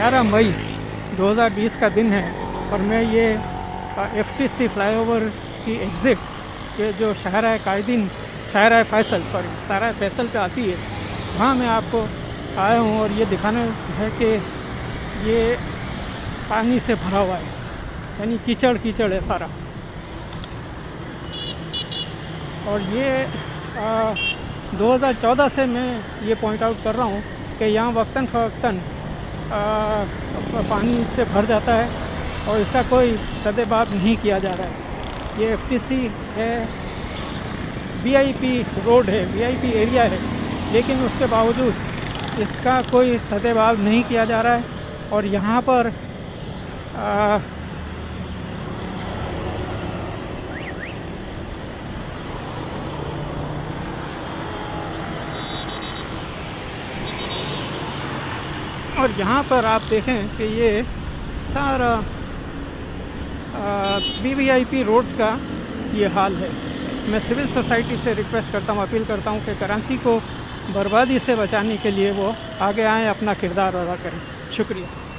11 मई 2020 का दिन है और मैं ये F T C flyover की एग्ज़िट ये जो शहर कायदीन शहर फैसल सॉरी शहर फैसल पे आती है वहाँ मैं आपको आया हूँ और ये दिखाना है कि ये पानी से भरा हुआ है यानी कीचड़ कीचड़ है सारा। और ये आ, 2014 से मैं ये पॉइंट आउट कर रहा हूँ कि यहाँ वक्ता फ़वक्ता पानी से भर जाता है और इसका कोई सदेबाब नहीं किया जा रहा है। ये एफटीसी है वीआईपी रोड है वीआईपी एरिया है लेकिन उसके बावजूद इसका कोई सदेबाब नहीं किया जा रहा है और यहाँ पर आ, और यहाँ पर आप देखें कि ये सारा V V I P road का ये हाल है। मैं सिविल सोसाइटी से रिक्वेस्ट करता हूँ, अपील करता हूँ कि कराची को बर्बादी से बचाने के लिए वो आगे आएँ, अपना किरदार अदा करें। शुक्रिया।